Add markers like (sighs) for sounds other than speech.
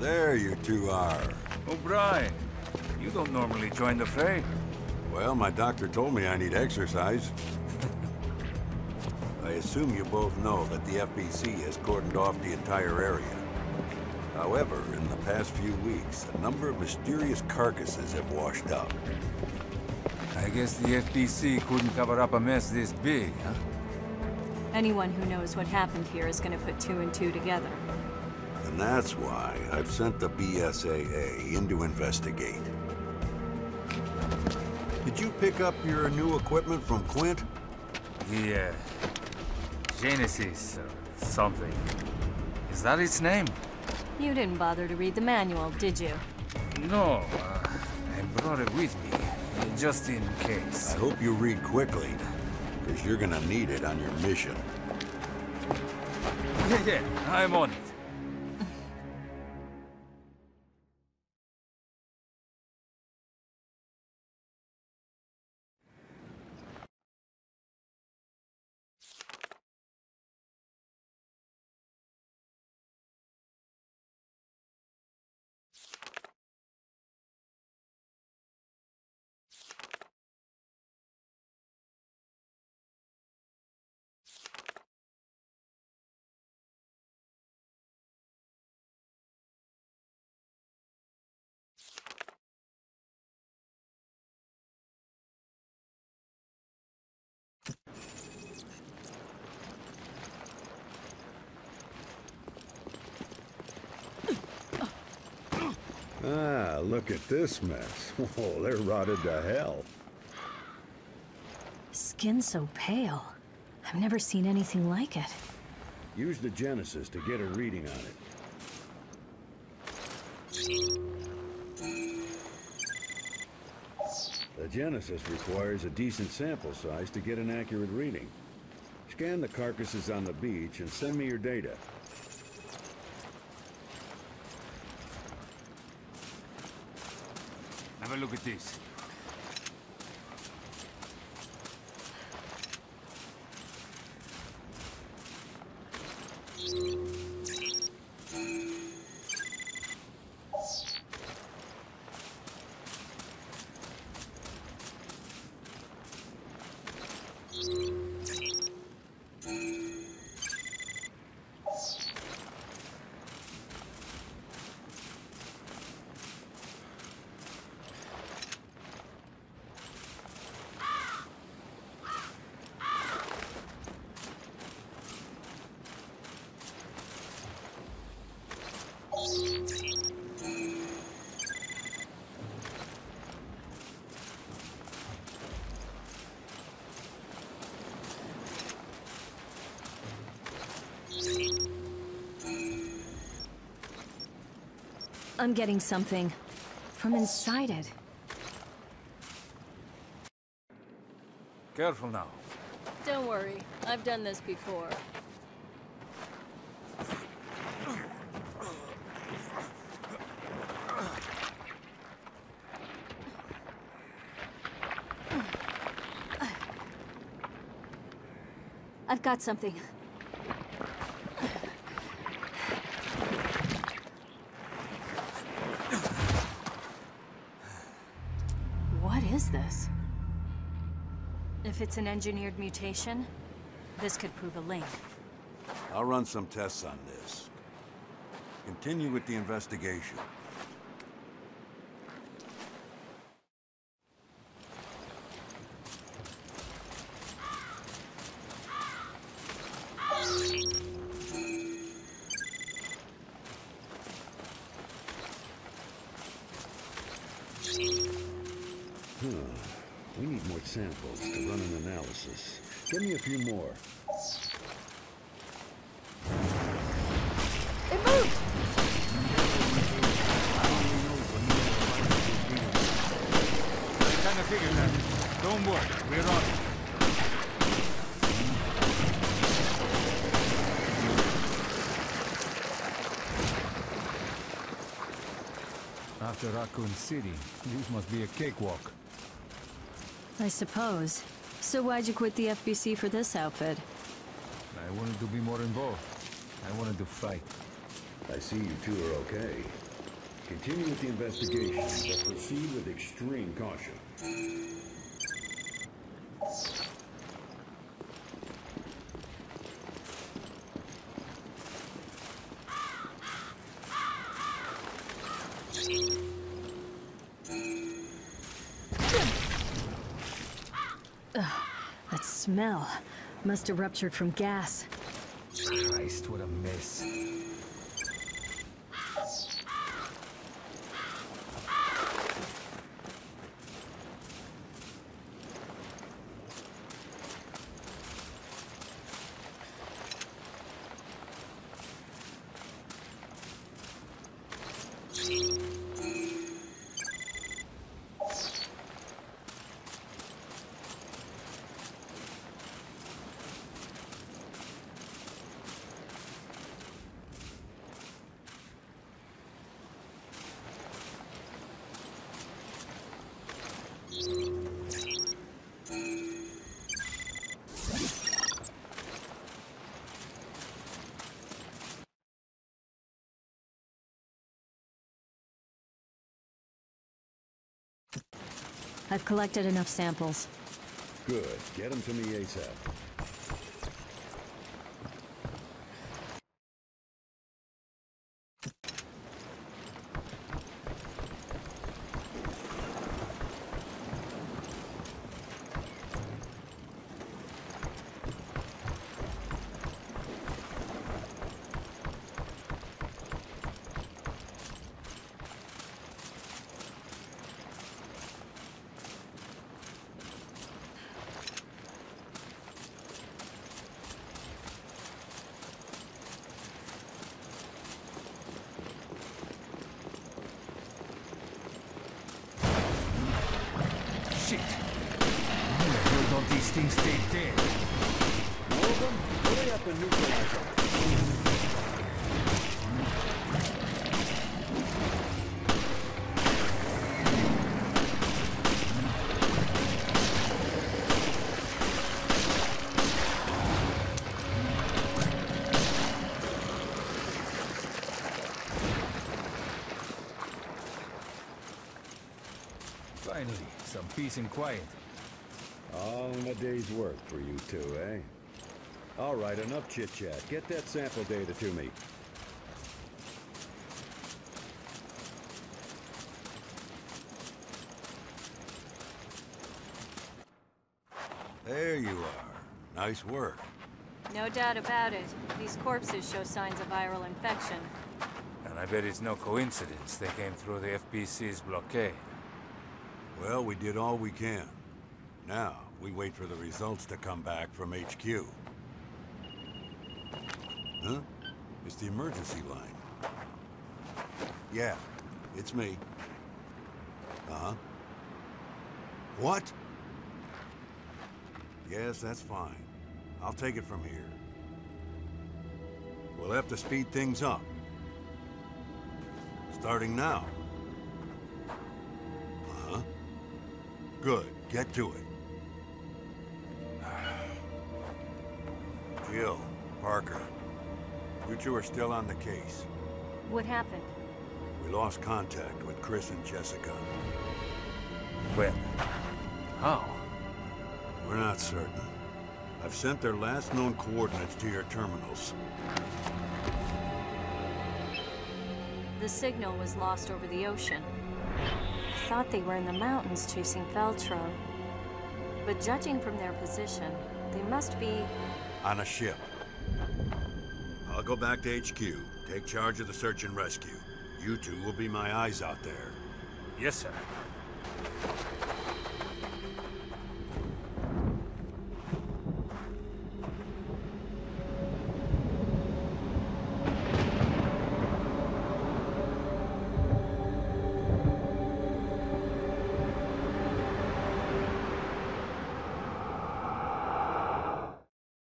there you two are. O'Brien, you don't normally join the fray. Well, my doctor told me I need exercise. (laughs) I assume you both know that the FBC has cordoned off the entire area. However, in the past few weeks, a number of mysterious carcasses have washed up. I guess the FBC couldn't cover up a mess this big, huh? Anyone who knows what happened here is gonna put two and two together. And that's why I've sent the BSAA in to investigate. Did you pick up your new equipment from Quint? The, uh, Genesis or something. Is that its name? You didn't bother to read the manual, did you? No, uh, I brought it with me, just in case. I hope you read quickly, because you're gonna need it on your mission. Yeah, (laughs) yeah, I'm on it. Ah, look at this mess. (laughs) Oh, they're rotted to hell. Skin so pale. I've never seen anything like it. Use the Genesis to get a reading on it. The Genesis requires a decent sample size to get an accurate reading. Scan the carcasses on the beach and send me your data. Have a look at this. I'm getting something from inside it. Careful now. Don't worry, I've done this before. I've got something. What is this? If it's an engineered mutation, this could prove a link. I'll run some tests on this. Continue with the investigation. Samples to run an analysis. Give me a few more. It moved! Kinda figured that. Don't worry, we're on it. After Raccoon City, this must be a cakewalk. I suppose. So why'd you quit the FBC for this outfit? I wanted to be more involved. I wanted to fight. I see you two are okay. Continue with the investigation, but proceed with extreme caution. That smell must have ruptured from gas. Christ, what a mess. I've collected enough samples. Good. Get them to me ASAP. Shit! Why the hell don't these things stay dead? More of them? Hurry up and neutralize them. Finally, some peace and quiet. All in a day's work for you two, eh? All right, enough chit-chat. Get that sample data to me. There you are. Nice work. No doubt about it. These corpses show signs of viral infection. And I bet it's no coincidence they came through the FBC's blockade. Well, we did all we can. Now, we wait for the results to come back from HQ. Huh? It's the emergency line. Yeah, it's me. Uh-huh. What? Yes, that's fine. I'll take it from here. We'll have to speed things up. Starting now. Uh-huh. Good. Get to it. (sighs) Jill, Parker, you two are still on the case. What happened? We lost contact with Chris and Jessica. When? How? We're not certain. I've sent their last known coordinates to your terminals. The signal was lost over the ocean. I thought they were in the mountains chasing Veltro. But judging from their position, they must be... On a ship. I'll go back to HQ, take charge of the search and rescue. You two will be my eyes out there. Yes, sir.